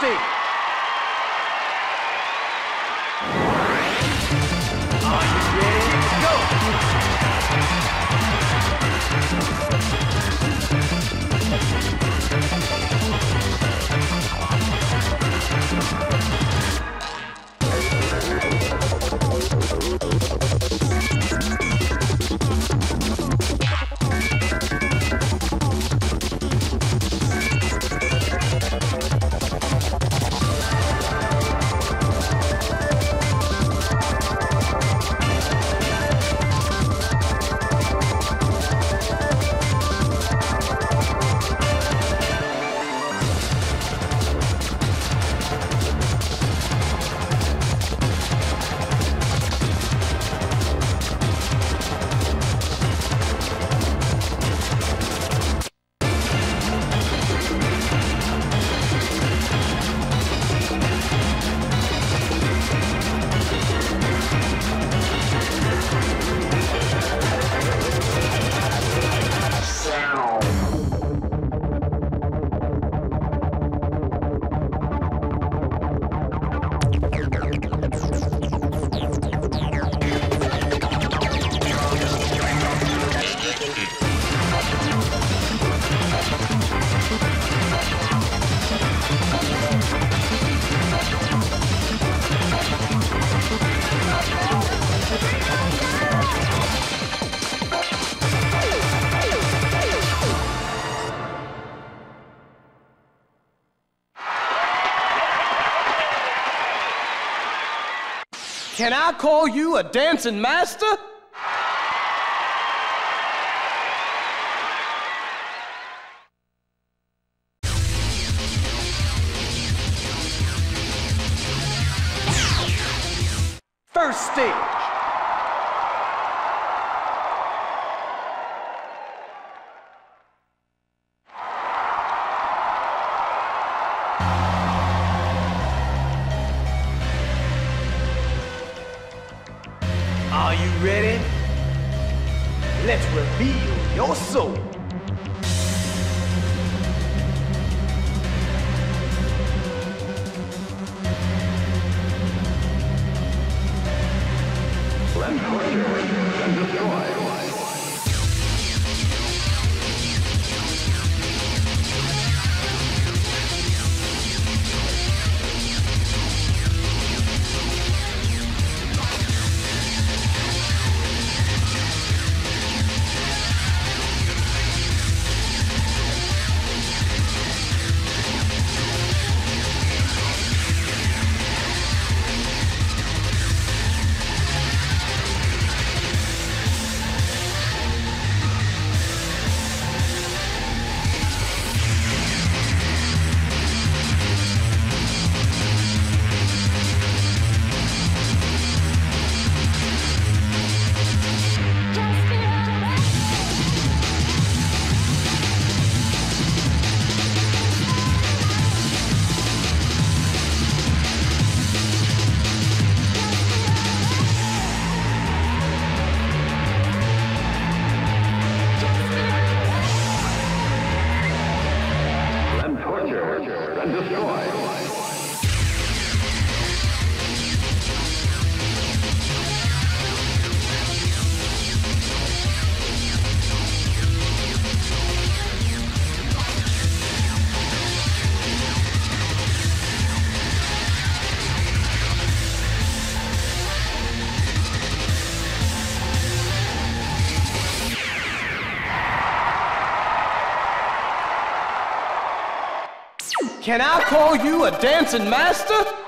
60. Can I call you a dancing master? Ready? Let's reveal your soul. Torture and destroy. Can I call you a dancing master?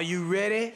Are you ready?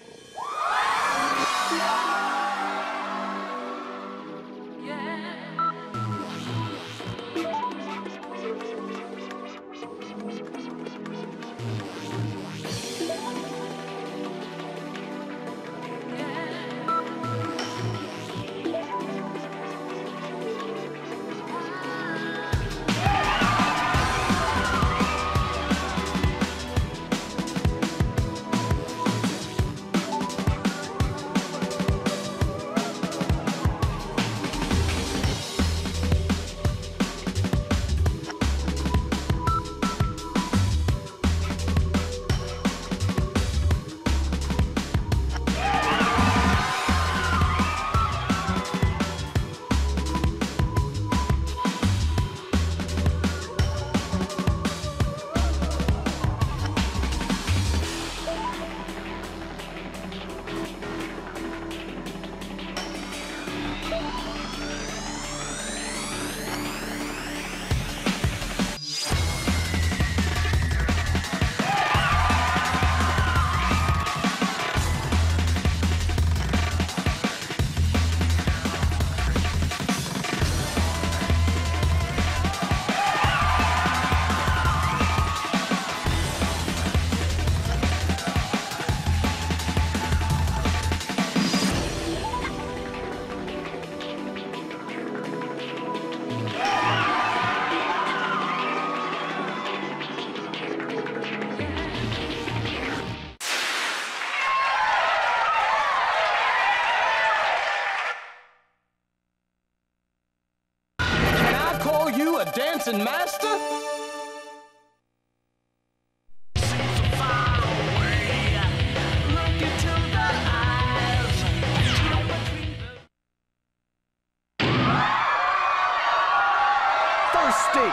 stage.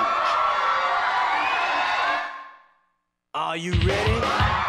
Are you ready?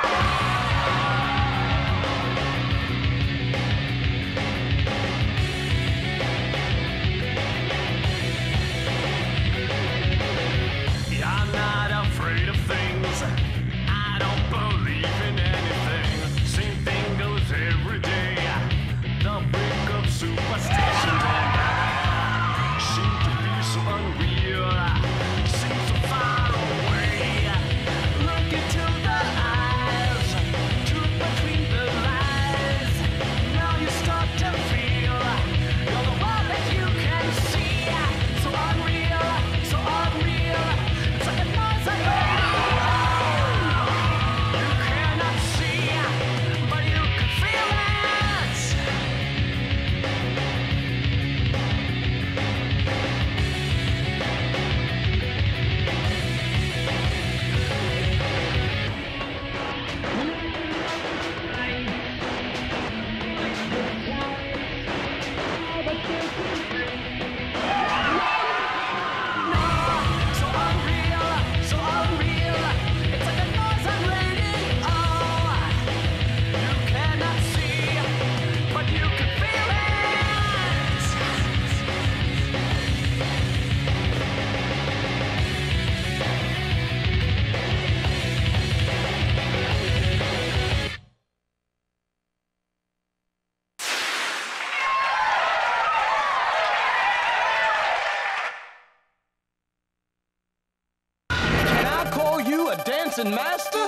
dancing master?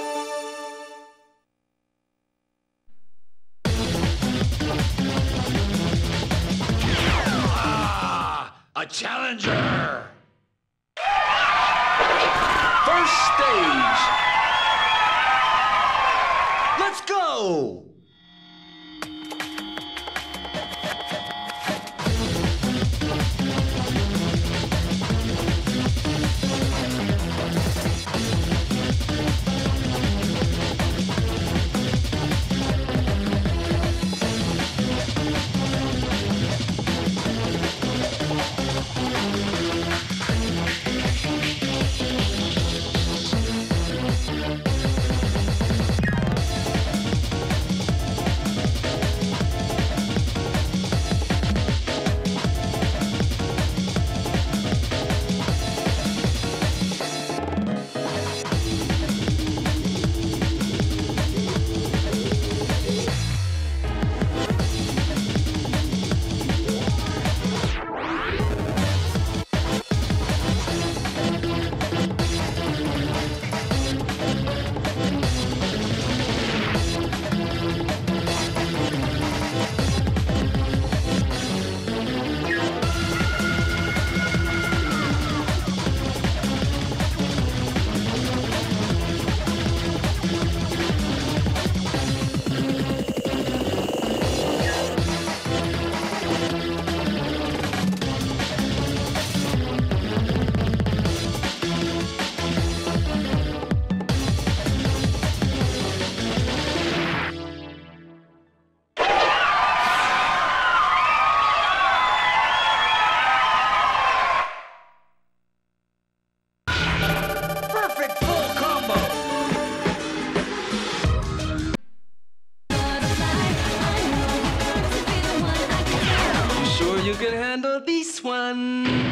Ah, a challenger! First stage! Let's go! One.